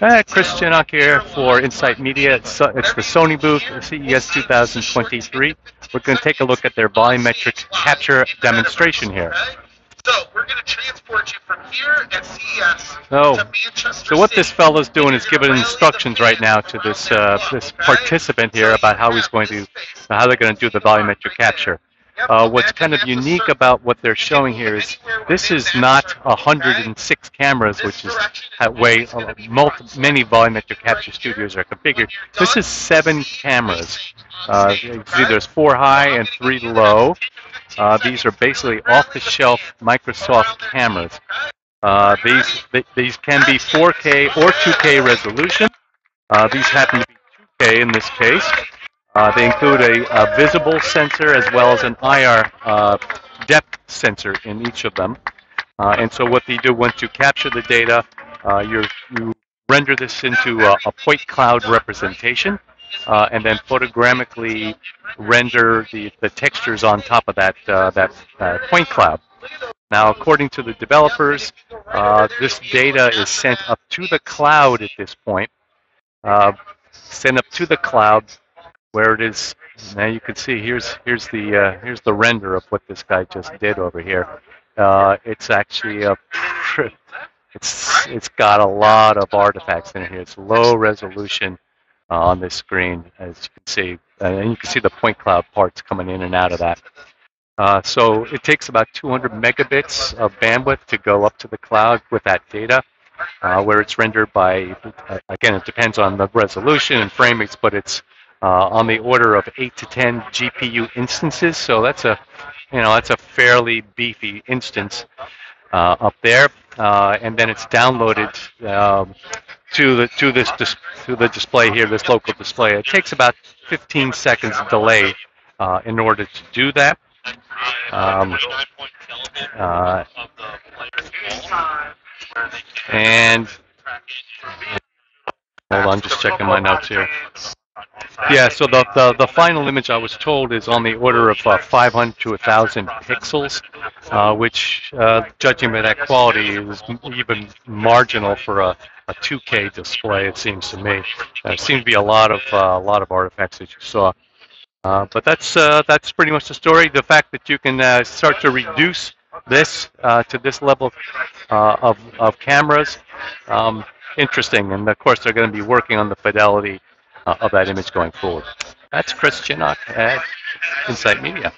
Uh, Chris Chinnock here for Insight Media. It's, uh, it's the Sony booth, CES 2023. We're going to take a look at their volumetric capture demonstration here. So we're going to transport you from here at CES So, to Manchester. so what this fellow's doing is giving instructions right now to this uh, this participant here about how he's going to how they're going to do the volumetric capture. Uh, what's kind of unique about what they're showing here is this is not 106 cameras, which is that way uh, multi, many volumetric capture studios are configured. This is seven cameras. Uh, you see there's four high and three low. Uh, these are basically off-the-shelf Microsoft cameras. Uh, these th- these can be 4K or 2K resolution. Uh, these happen to be 2K in this case. Uh, they include a, a visible sensor as well as an IR uh, depth sensor in each of them. Uh, and so what they do once you capture the data, you render this into a, a point cloud representation, uh, and then photogramically render the, the textures on top of that uh, that uh, point cloud. Now, according to the developers, this data is sent up to the cloud at this point. Sent up to the cloud where it is. Now you can see here's here's the uh, here's the render of what this guy just did over here. Uh, it's actually a it's it's got a lot of artifacts in here. It's low resolution uh, on this screen as you can see. And you can see the point cloud parts coming in and out of that. Uh, so it takes about 200 megabits of bandwidth to go up to the cloud with that data uh, where it's rendered by again it depends on the resolution and frame rates but it's on the order of eight to ten GPU instances. So that's a, you know, that's a fairly beefy instance uh, up there, uh, and then it's downloaded um, to the to this dis- to the display here, this local display. It takes about 15 seconds delay uh, in order to do that. Um, uh, and hold on, just checking my notes here. Yeah, so the, the, the final image I was told is on the order of uh, 500 to 1,000 pixels, uh, which, uh, judging by that quality, is even marginal for a, a 2K display. It seems to me. There seems to be a lot of uh, a lot of artifacts that you saw. Uh, but that's uh, that's pretty much the story. The fact that you can uh, start to reduce this uh, to this level uh, of of cameras, um, interesting. And of course, they're going to be working on the fidelity uh, of that image going forward. That's Chris Chinnock at Insight Media.